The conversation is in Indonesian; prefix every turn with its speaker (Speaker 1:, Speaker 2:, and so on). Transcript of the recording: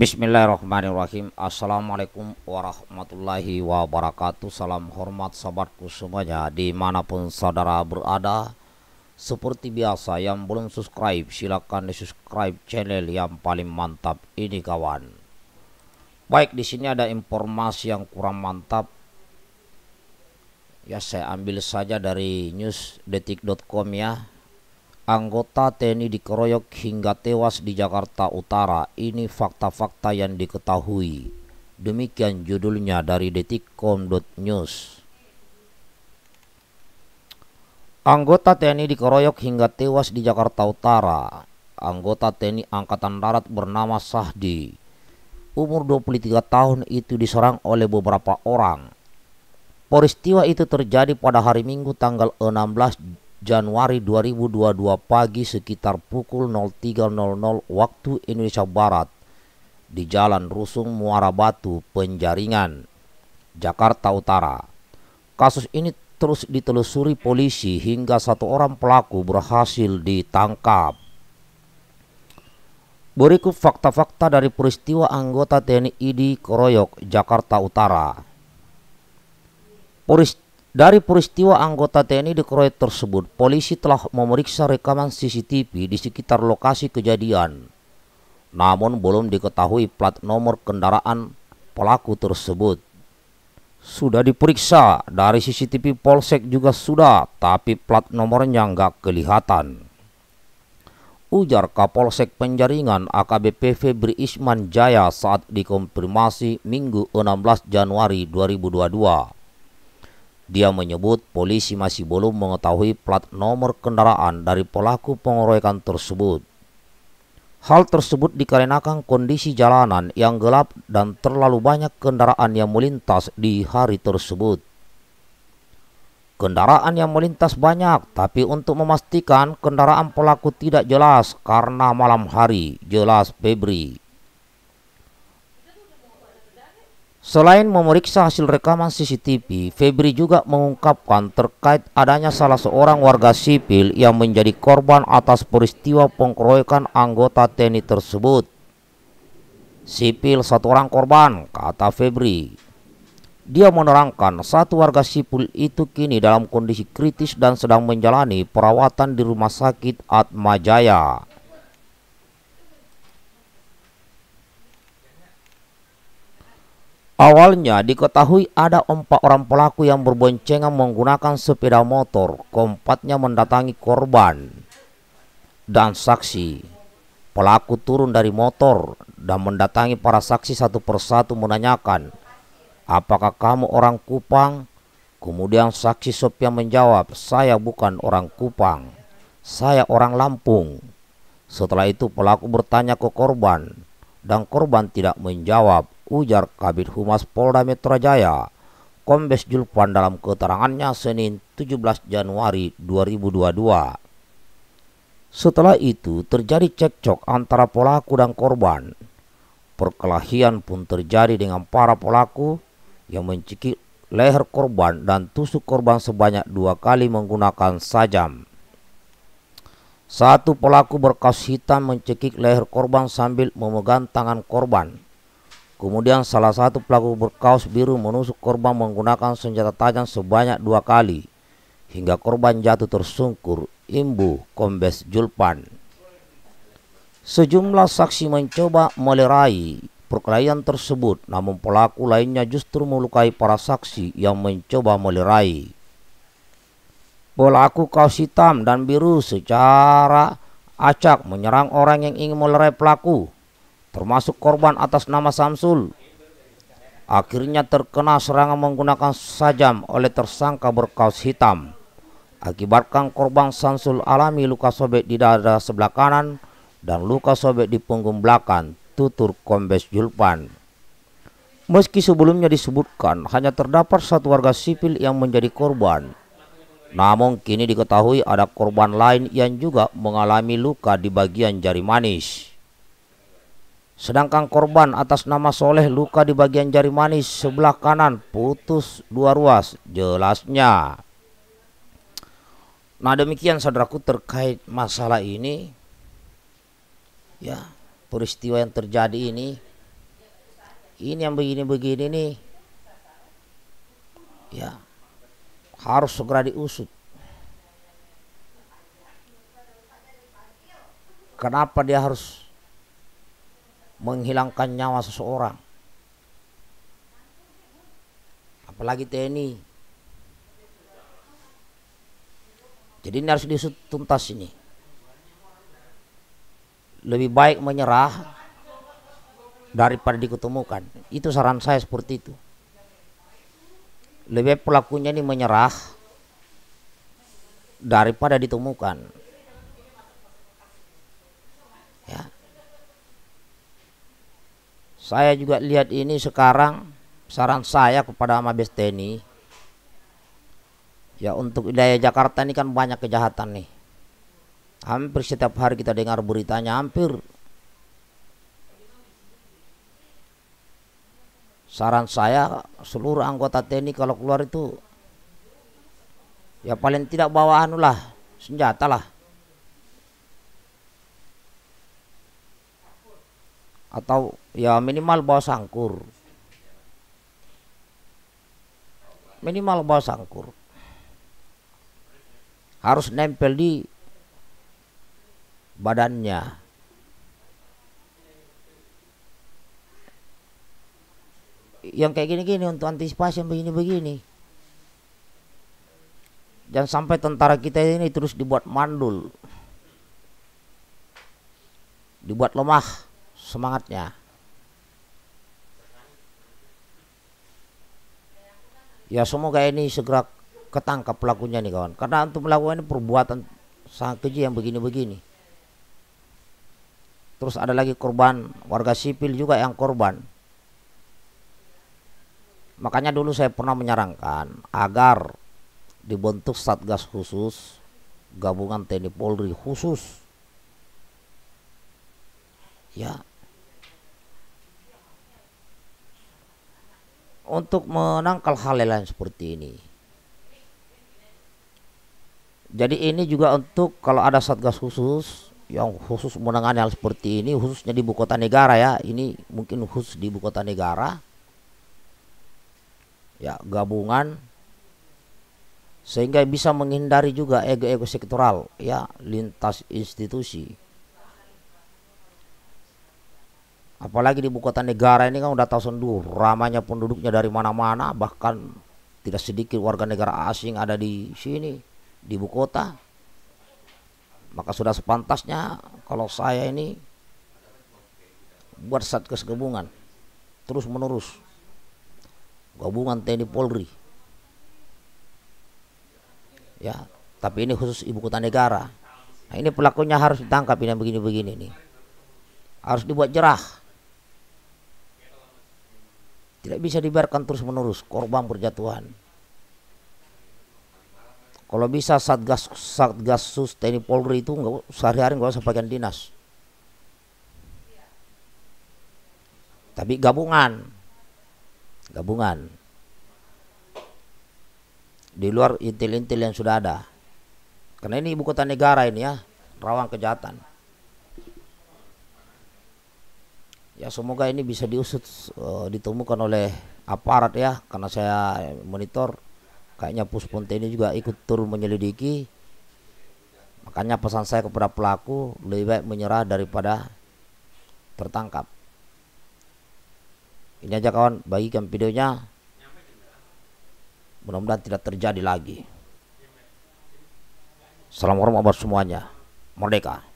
Speaker 1: Bismillahirrahmanirrahim. Assalamualaikum warahmatullahi wabarakatuh. Salam hormat sahabatku semuanya Di mana pun saudara berada. Seperti biasa yang belum subscribe Silahkan di subscribe channel yang paling mantap ini kawan. Baik di sini ada informasi yang kurang mantap. Ya saya ambil saja dari newsdetik.com ya Anggota TNI dikeroyok hingga tewas di Jakarta Utara. Ini fakta-fakta yang diketahui. Demikian judulnya dari detikcom.news. Anggota TNI dikeroyok hingga tewas di Jakarta Utara. Anggota TNI Angkatan Darat bernama Sahdi. Umur 23 tahun itu diserang oleh beberapa orang. Peristiwa itu terjadi pada hari Minggu tanggal 16 Januari 2022 pagi sekitar pukul 03.00 waktu Indonesia Barat di Jalan Rusung Muara Batu, Penjaringan, Jakarta Utara. Kasus ini terus ditelusuri polisi hingga satu orang pelaku berhasil ditangkap. Berikut fakta-fakta dari peristiwa anggota TNI di Keroyok, Jakarta Utara. Peristiwa dari peristiwa anggota TNI dikeroyok tersebut, polisi telah memeriksa rekaman CCTV di sekitar lokasi kejadian. Namun belum diketahui plat nomor kendaraan pelaku tersebut. Sudah diperiksa dari CCTV Polsek juga sudah, tapi plat nomornya nggak kelihatan. Ujar Kapolsek Penjaringan AKBP Febri Isman Jaya saat dikonfirmasi Minggu 16 Januari 2022. Dia menyebut polisi masih belum mengetahui plat nomor kendaraan dari pelaku pengeroyokan tersebut. Hal tersebut dikarenakan kondisi jalanan yang gelap dan terlalu banyak kendaraan yang melintas di hari tersebut. Kendaraan yang melintas banyak, tapi untuk memastikan kendaraan pelaku tidak jelas karena malam hari, jelas Febri. Selain memeriksa hasil rekaman CCTV, Febri juga mengungkapkan terkait adanya salah seorang warga sipil yang menjadi korban atas peristiwa pengkeroyokan anggota TNI tersebut. Sipil satu orang korban, kata Febri. Dia menerangkan satu warga sipil itu kini dalam kondisi kritis dan sedang menjalani perawatan di rumah sakit Atma Awalnya diketahui ada empat orang pelaku yang berboncengan menggunakan sepeda motor. Keempatnya mendatangi korban dan saksi. Pelaku turun dari motor dan mendatangi para saksi satu persatu menanyakan, apakah kamu orang Kupang? Kemudian saksi Sopia menjawab, saya bukan orang Kupang, saya orang Lampung. Setelah itu pelaku bertanya ke korban dan korban tidak menjawab ujar Kabit Humas Polda Metro Jaya, Kombes Julpan dalam keterangannya Senin 17 Januari 2022. Setelah itu terjadi cekcok antara pelaku dan korban. Perkelahian pun terjadi dengan para pelaku yang mencekik leher korban dan tusuk korban sebanyak dua kali menggunakan sajam. Satu pelaku berkaus hitam mencekik leher korban sambil memegang tangan korban. Kemudian salah satu pelaku berkaos biru menusuk korban menggunakan senjata tajam sebanyak dua kali hingga korban jatuh tersungkur imbu kombes Julpan. Sejumlah saksi mencoba melerai perkelahian tersebut namun pelaku lainnya justru melukai para saksi yang mencoba melerai. Pelaku kaos hitam dan biru secara acak menyerang orang yang ingin melerai pelaku termasuk korban atas nama Samsul. Akhirnya terkena serangan menggunakan sajam oleh tersangka berkaus hitam. Akibatkan korban Samsul alami luka sobek di dada sebelah kanan dan luka sobek di punggung belakang, tutur Kombes Julpan. Meski sebelumnya disebutkan hanya terdapat satu warga sipil yang menjadi korban, namun kini diketahui ada korban lain yang juga mengalami luka di bagian jari manis. Sedangkan korban atas nama Soleh luka di bagian jari manis sebelah kanan putus dua ruas. Jelasnya. Nah demikian saudaraku terkait masalah ini. Ya peristiwa yang terjadi ini ini yang begini-begini nih ya harus segera diusut kenapa dia harus menghilangkan nyawa seseorang apalagi TNI jadi ini harus diusut ini lebih baik menyerah daripada diketemukan. Itu saran saya seperti itu. Lebih pelakunya ini menyerah daripada ditemukan. Saya juga lihat ini sekarang saran saya kepada Mabes TNI ya untuk wilayah Jakarta ini kan banyak kejahatan nih. Hampir setiap hari kita dengar beritanya hampir saran saya seluruh anggota TNI kalau keluar itu ya paling tidak bawa anu lah senjata lah atau ya minimal bawa sangkur. Minimal bawa sangkur. Harus nempel di badannya. Yang kayak gini-gini untuk antisipasi yang begini-begini. Jangan sampai tentara kita ini terus dibuat mandul. Dibuat lemah semangatnya. Ya semoga ini segera ketangkap pelakunya nih kawan. Karena untuk melakukan perbuatan sangat keji yang begini-begini. Terus ada lagi korban warga sipil juga yang korban. Makanya dulu saya pernah menyarankan agar dibentuk satgas khusus gabungan TNI Polri khusus. Ya untuk menangkal hal lain seperti ini. Jadi ini juga untuk kalau ada satgas khusus yang khusus menangani hal seperti ini khususnya di ibu kota negara ya ini mungkin khusus di ibu kota negara. Ya gabungan. Sehingga bisa menghindari juga ego-ego sektoral ya lintas institusi apalagi di ibu kota negara ini kan udah tahu sendu ramanya penduduknya dari mana-mana bahkan tidak sedikit warga negara asing ada di sini di ibu kota. Maka sudah sepantasnya kalau saya ini buat satgas gabungan terus menerus. Gabungan TNI Polri. Ya tapi ini khusus ibu kota negara. Nah ini pelakunya harus ditangkap ini begini-begini nih. Harus dibuat jerah tidak bisa dibiarkan terus menerus korban berjatuhan. Kalau bisa satgas satgas sus TNI Polri itu nggak sehari-hari nggak usah bagian dinas. Tapi gabungan. Gabungan. Di luar intil-intil yang sudah ada. Karena ini ibu kota negara ini ya rawan kejahatan ya semoga ini bisa diusut uh, ditemukan oleh aparat ya karena saya monitor. Kayaknya Puspon ini juga ikut turun menyelidiki. Makanya pesan saya kepada pelaku lebih baik menyerah daripada tertangkap. Ini aja kawan bagikan videonya. Mudah-mudahan tidak terjadi lagi. Assalamualaikum warahmatullahi wabarakatuh semuanya. Merdeka